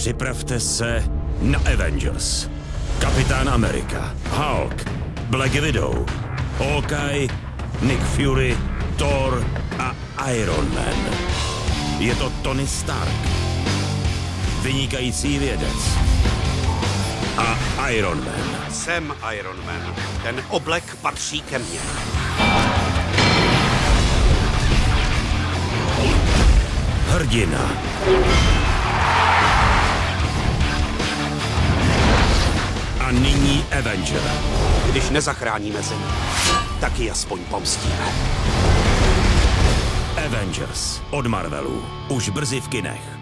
Připravte se na Avengers. Kapitán Amerika, Hulk, Black Widow, Hawkeye, Nick Fury, Thor a Iron Man. Je to Tony Stark. Vynikající vědec. A Iron Man. Jsem Iron Man. Ten oblek patří ke mně. Hrdina. Nyní Avenger. Když nezachráníme zemi, tak ji aspoň pomstíme. Avengers od Marvelu. Už brzy v kinech.